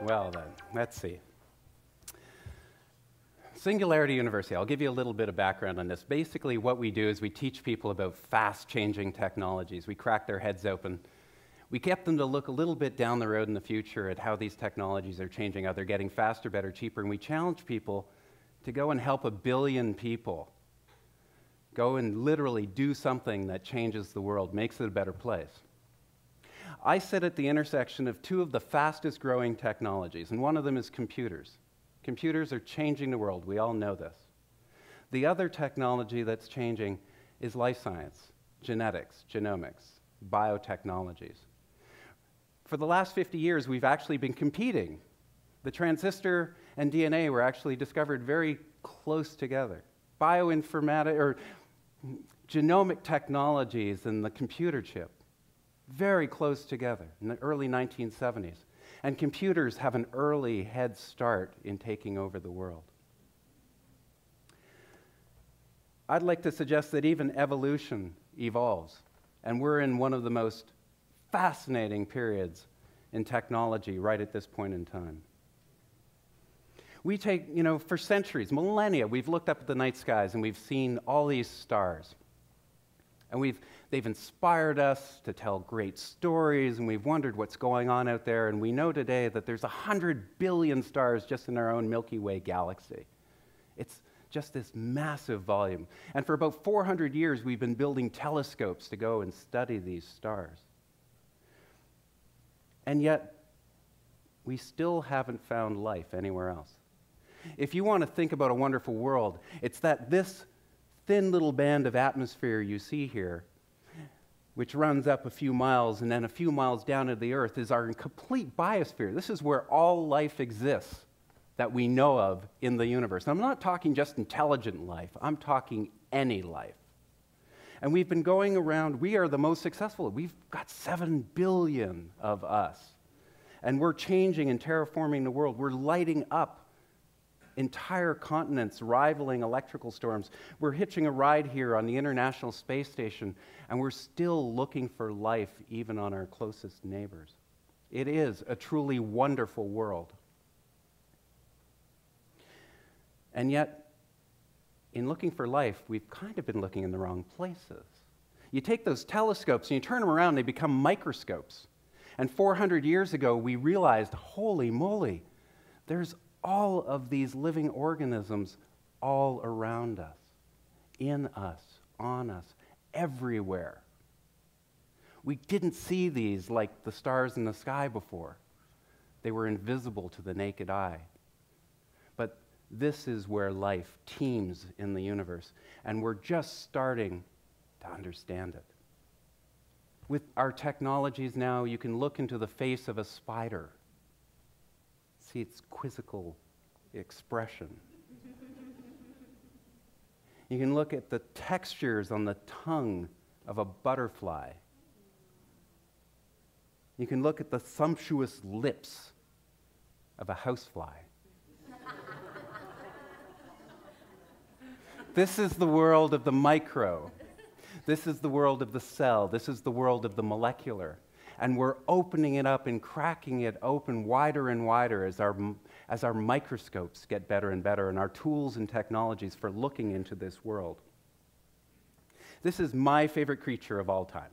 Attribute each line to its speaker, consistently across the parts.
Speaker 1: Well, then, let's see. Singularity University, I'll give you a little bit of background on this. Basically, what we do is we teach people about fast changing technologies. We crack their heads open. We get them to look a little bit down the road in the future at how these technologies are changing, how they're getting faster, better, cheaper, and we challenge people to go and help a billion people. Go and literally do something that changes the world, makes it a better place. I sit at the intersection of two of the fastest growing technologies, and one of them is computers. Computers are changing the world. We all know this. The other technology that's changing is life science, genetics, genomics, biotechnologies. For the last 50 years, we've actually been competing. The transistor and DNA were actually discovered very close together. Bioinformatics or genomic technologies and the computer chip, very close together in the early 1970s. And computers have an early head start in taking over the world. I'd like to suggest that even evolution evolves, and we're in one of the most fascinating periods in technology right at this point in time. We take, you know, for centuries, millennia, we've looked up at the night skies and we've seen all these stars. And we've, they've inspired us to tell great stories, and we've wondered what's going on out there. And we know today that there's 100 billion stars just in our own Milky Way galaxy. It's just this massive volume. And for about 400 years, we've been building telescopes to go and study these stars. And yet, we still haven't found life anywhere else. If you want to think about a wonderful world, it's that this thin little band of atmosphere you see here, which runs up a few miles and then a few miles down to the earth, is our complete biosphere. This is where all life exists that we know of in the universe. And I'm not talking just intelligent life, I'm talking any life. And we've been going around, we are the most successful. We've got 7 billion of us. And we're changing and terraforming the world. We're lighting up entire continents rivaling electrical storms. We're hitching a ride here on the International Space Station, and we're still looking for life even on our closest neighbors. It is a truly wonderful world. And yet, in looking for life, we've kind of been looking in the wrong places. You take those telescopes and you turn them around, they become microscopes. And 400 years ago, we realized holy moly, there's all of these living organisms all around us, in us, on us, everywhere. We didn't see these like the stars in the sky before. They were invisible to the naked eye. But this is where life teems in the universe, and we're just starting to understand it. With our technologies now, you can look into the face of a spider see its quizzical expression. you can look at the textures on the tongue of a butterfly. You can look at the sumptuous lips of a housefly. this is the world of the micro. This is the world of the cell. This is the world of the molecular and we're opening it up and cracking it open wider and wider as our, as our microscopes get better and better and our tools and technologies for looking into this world. This is my favorite creature of all time.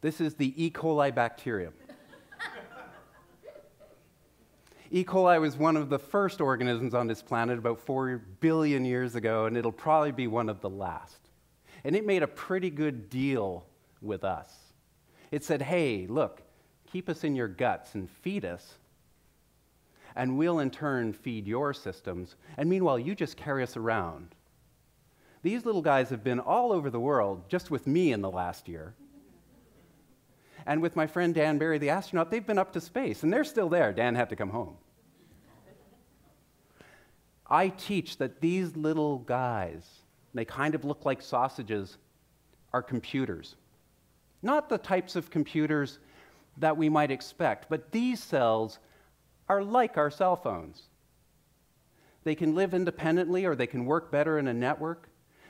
Speaker 1: This is the E. coli bacterium. E. coli was one of the first organisms on this planet about 4 billion years ago, and it'll probably be one of the last. And it made a pretty good deal with us. It said, hey, look, keep us in your guts and feed us, and we'll in turn feed your systems. And meanwhile, you just carry us around. These little guys have been all over the world just with me in the last year. And with my friend Dan Barry, the astronaut, they've been up to space, and they're still there. Dan had to come home. I teach that these little guys, they kind of look like sausages, are computers. Not the types of computers that we might expect, but these cells are like our cell phones. They can live independently or they can work better in a network.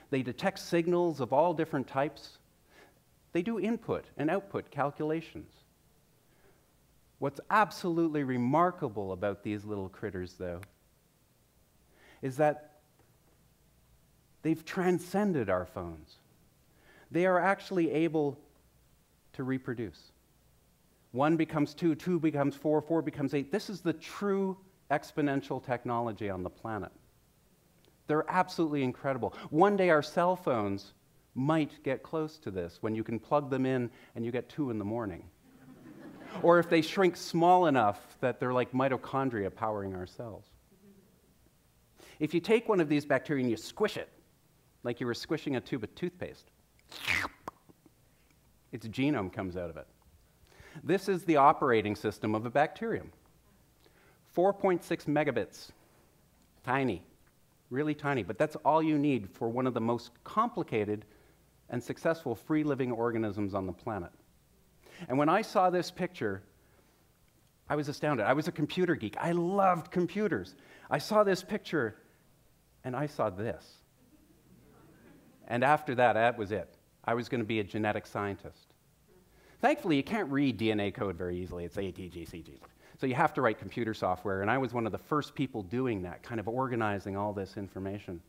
Speaker 1: They detect signals of all different types. They do input and output calculations. What's absolutely remarkable about these little critters, though, is that they've transcended our phones. They are actually able to reproduce. One becomes two, two becomes four, four becomes eight. This is the true exponential technology on the planet. They're absolutely incredible. One day our cell phones might get close to this when you can plug them in and you get two in the morning. or if they shrink small enough that they're like mitochondria powering our cells. If you take one of these bacteria and you squish it, like you were squishing a tube of toothpaste, its genome comes out of it. This is the operating system of a bacterium 4.6 megabits. Tiny, really tiny, but that's all you need for one of the most complicated and successful free living organisms on the planet. And when I saw this picture, I was astounded. I was a computer geek. I loved computers. I saw this picture and I saw this. And after that, that was it. I was going to be a genetic scientist. Thankfully, you can't read DNA code very easily. It's ATGCG. So you have to write computer software, and I was one of the first people doing that, kind of organizing all this information.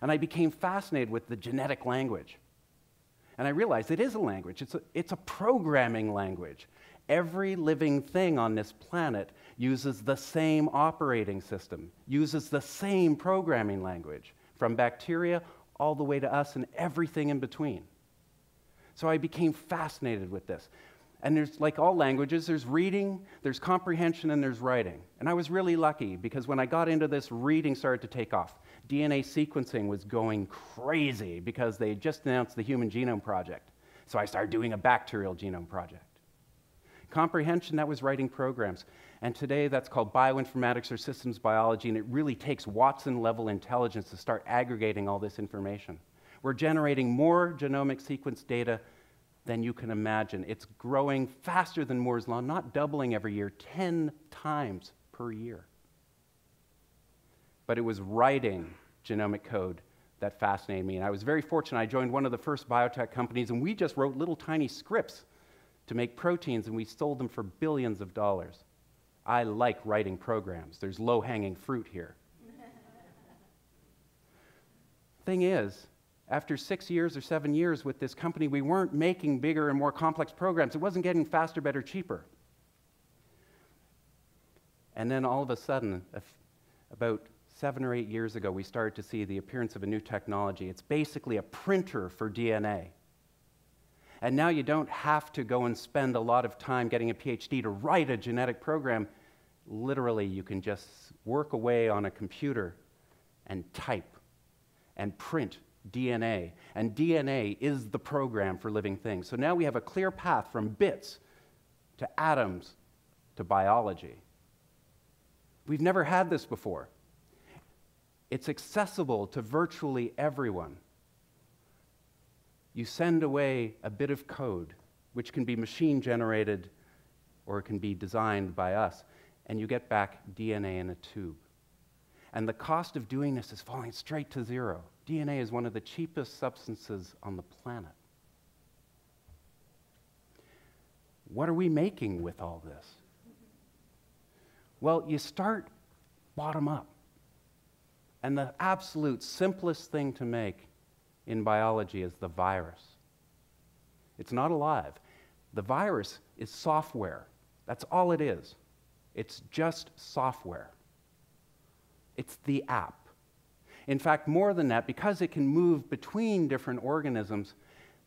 Speaker 1: And I became fascinated with the genetic language. And I realized it is a language, it's a, it's a programming language. Every living thing on this planet uses the same operating system, uses the same programming language, from bacteria all the way to us and everything in between. So I became fascinated with this. And there's, like all languages, there's reading, there's comprehension, and there's writing. And I was really lucky because when I got into this, reading started to take off. DNA sequencing was going crazy because they just announced the Human Genome Project. So I started doing a bacterial genome project. Comprehension, that was writing programs. And today that's called bioinformatics or systems biology, and it really takes Watson level intelligence to start aggregating all this information. We're generating more genomic sequence data than you can imagine. It's growing faster than Moore's Law, not doubling every year, 10 times per year. But it was writing genomic code that fascinated me. And I was very fortunate. I joined one of the first biotech companies, and we just wrote little tiny scripts to make proteins, and we sold them for billions of dollars. I like writing programs. There's low hanging fruit here. Thing is, after six years or seven years with this company, we weren't making bigger and more complex programs. It wasn't getting faster, better, cheaper. And then all of a sudden, about seven or eight years ago, we started to see the appearance of a new technology. It's basically a printer for DNA. And now you don't have to go and spend a lot of time getting a PhD to write a genetic program. Literally, you can just work away on a computer and type and print DNA. And DNA is the program for living things. So now we have a clear path from bits to atoms to biology. We've never had this before. It's accessible to virtually everyone. You send away a bit of code, which can be machine generated or it can be designed by us, and you get back DNA in a tube. And the cost of doing this is falling straight to zero. DNA is one of the cheapest substances on the planet. What are we making with all this? Well, you start bottom up. And the absolute simplest thing to make in biology is the virus. It's not alive. The virus is software. That's all it is. It's just software. It's the app. In fact, more than that, because it can move between different organisms,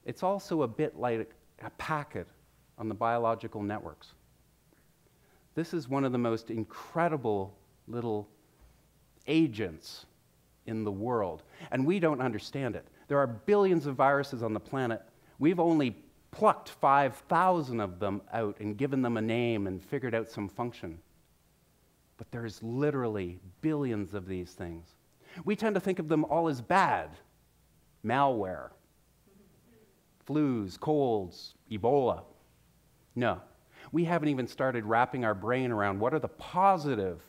Speaker 1: it's also a bit like a packet on the biological networks. This is one of the most incredible little agents in the world, and we don't understand it. There are billions of viruses on the planet. We've only plucked 5,000 of them out and given them a name and figured out some function. But there's literally billions of these things. We tend to think of them all as bad malware, flus, colds, Ebola. No. We haven't even started wrapping our brain around what are the positive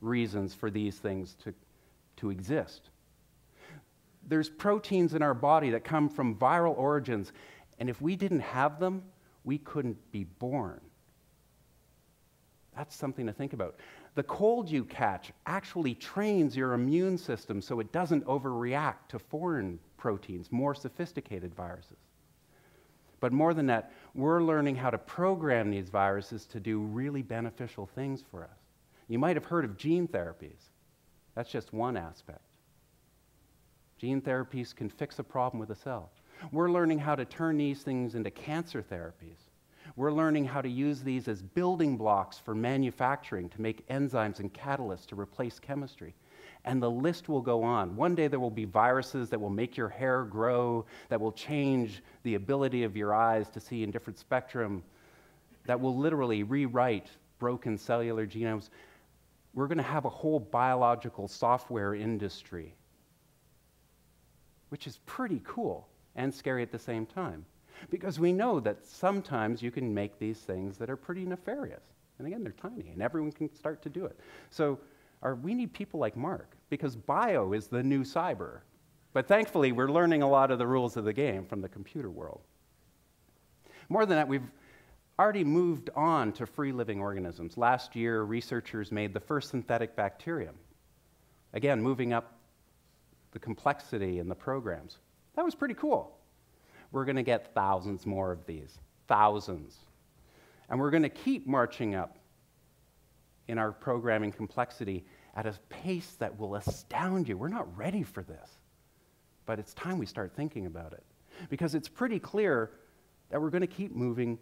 Speaker 1: reasons for these things to, to exist. There's proteins in our body that come from viral origins, and if we didn't have them, we couldn't be born. That's something to think about. The cold you catch actually trains your immune system so it doesn't overreact to foreign proteins, more sophisticated viruses. But more than that, we're learning how to program these viruses to do really beneficial things for us. You might have heard of gene therapies. That's just one aspect. Gene therapies can fix a problem with a cell. We're learning how to turn these things into cancer therapies. We're learning how to use these as building blocks for manufacturing to make enzymes and catalysts to replace chemistry. And the list will go on. One day there will be viruses that will make your hair grow, that will change the ability of your eyes to see in different spectrum, that will literally rewrite broken cellular genomes. We're going to have a whole biological software industry, which is pretty cool and scary at the same time. Because we know that sometimes you can make these things that are pretty nefarious. And again, they're tiny, and everyone can start to do it. So are, we need people like Mark, because bio is the new cyber. But thankfully, we're learning a lot of the rules of the game from the computer world. More than that, we've already moved on to free living organisms. Last year, researchers made the first synthetic bacterium. Again, moving up the complexity in the programs. That was pretty cool. We're going to get thousands more of these, thousands. And we're going to keep marching up in our programming complexity at a pace that will astound you. We're not ready for this, but it's time we start thinking about it. Because it's pretty clear that we're going to keep moving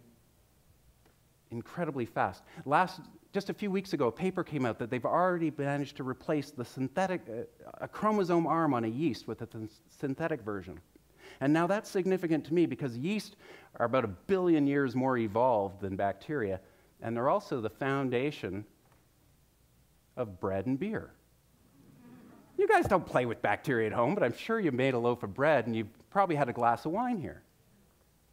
Speaker 1: incredibly fast. Last, just a few weeks ago, a paper came out that they've already managed to replace the synthetic, uh, a chromosome arm on a yeast with a th- synthetic version. And now that's significant to me because yeast are about a billion years more evolved than bacteria, and they're also the foundation of bread and beer. You guys don't play with bacteria at home, but I'm sure you made a loaf of bread and you probably had a glass of wine here.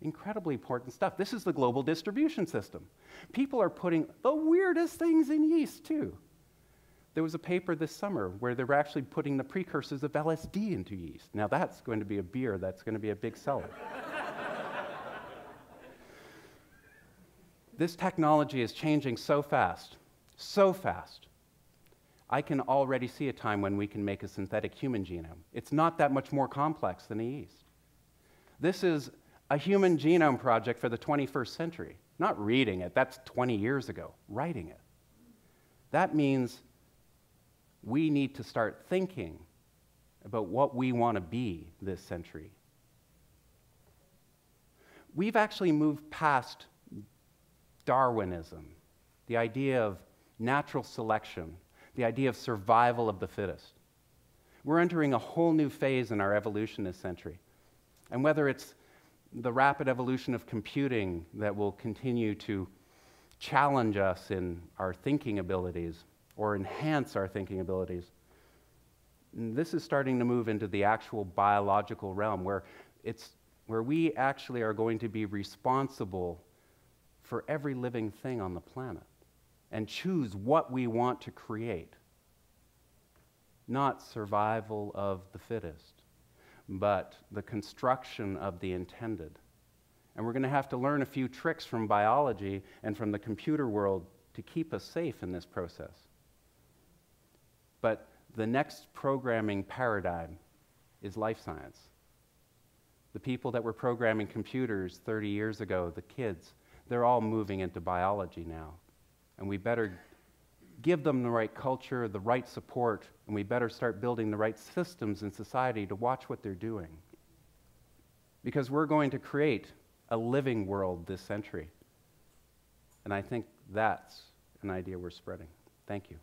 Speaker 1: Incredibly important stuff. This is the global distribution system. People are putting the weirdest things in yeast, too. There was a paper this summer where they were actually putting the precursors of LSD into yeast. Now, that's going to be a beer that's going to be a big seller. this technology is changing so fast, so fast. I can already see a time when we can make a synthetic human genome. It's not that much more complex than a yeast. This is a human genome project for the 21st century. Not reading it, that's 20 years ago. Writing it. That means we need to start thinking about what we want to be this century. We've actually moved past Darwinism, the idea of natural selection, the idea of survival of the fittest. We're entering a whole new phase in our evolution this century. And whether it's the rapid evolution of computing that will continue to challenge us in our thinking abilities, or enhance our thinking abilities. And this is starting to move into the actual biological realm where, it's, where we actually are going to be responsible for every living thing on the planet and choose what we want to create. Not survival of the fittest, but the construction of the intended. And we're going to have to learn a few tricks from biology and from the computer world to keep us safe in this process. But the next programming paradigm is life science. The people that were programming computers 30 years ago, the kids, they're all moving into biology now. And we better give them the right culture, the right support, and we better start building the right systems in society to watch what they're doing. Because we're going to create a living world this century. And I think that's an idea we're spreading. Thank you.